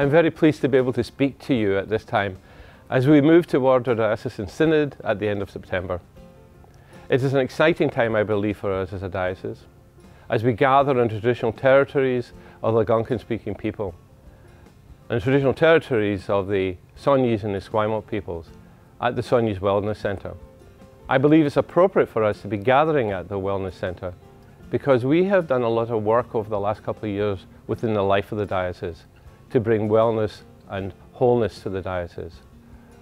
I'm very pleased to be able to speak to you at this time as we move toward our Diocesan Synod at the end of September. It is an exciting time, I believe, for us as a diocese, as we gather in traditional territories of the Lekwungen-speaking people, and traditional territories of the Songhees and Esquimalt peoples at the Songhees Wellness Centre. I believe it's appropriate for us to be gathering at the Wellness Centre because we have done a lot of work over the last couple of years within the life of the diocese to bring wellness and wholeness to the diocese.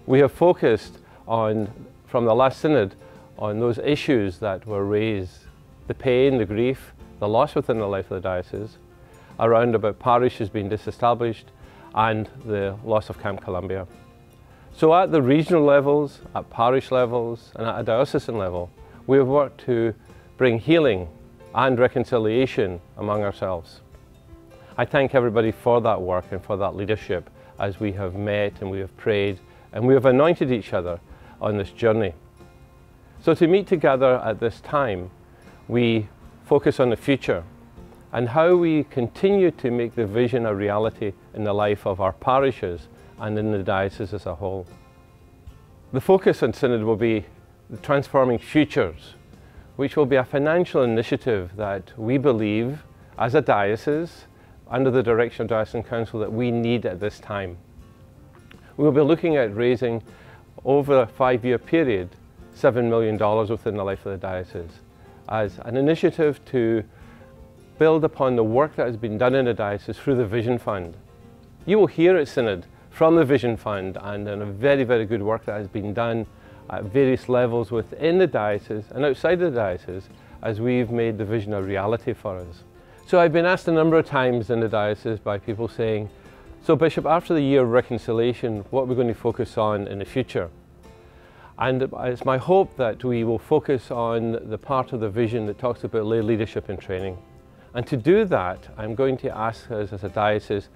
We have focused on, from the last synod, on those issues that were raised, the pain, the grief, the loss within the life of the diocese, around about parishes being disestablished and the loss of Camp Columbia. So at the regional levels, at parish levels and at a diocesan level, we have worked to bring healing and reconciliation among ourselves. I thank everybody for that work and for that leadership as we have met and we have prayed and we have anointed each other on this journey. So to meet together at this time, we focus on the future and how we continue to make the vision a reality in the life of our parishes and in the diocese as a whole. The focus on Synod will be Transforming Futures, which will be a financial initiative that we believe as a diocese, under the direction of Diocesan Council, that we need at this time. We'll be looking at raising over a five-year period $7 million within the life of the diocese as an initiative to build upon the work that has been done in the diocese through the Vision Fund. You will hear at Synod from the Vision Fund and a very, very good work that has been done at various levels within the diocese and outside the diocese as we've made the vision a reality for us. So I've been asked a number of times in the diocese by people saying, so Bishop, after the year of reconciliation, what are we going to focus on in the future? And it's my hope that we will focus on the part of the vision that talks about lay leadership and training. And to do that, I'm going to ask us as a diocese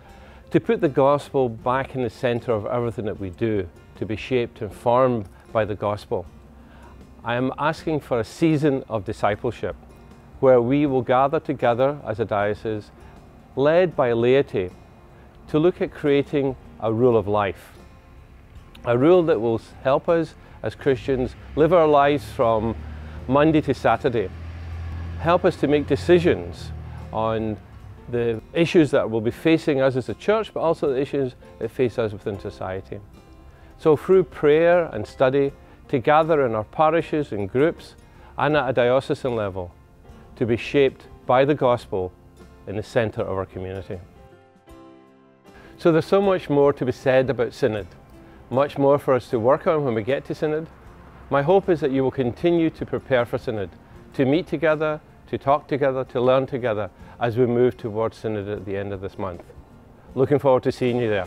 to put the gospel back in the centre of everything that we do, to be shaped and formed by the gospel. I am asking for a season of discipleship where we will gather together as a diocese, led by laity, to look at creating a rule of life. A rule that will help us as Christians live our lives from Monday to Saturday. Help us to make decisions on the issues that will be facing us as a church, but also the issues that face us within society. So through prayer and study, to gather in our parishes and groups and at a diocesan level, to be shaped by the gospel in the centre of our community. So there's so much more to be said about Synod, much more for us to work on when we get to Synod. My hope is that you will continue to prepare for Synod, to meet together, to talk together, to learn together as we move towards Synod at the end of this month. Looking forward to seeing you there.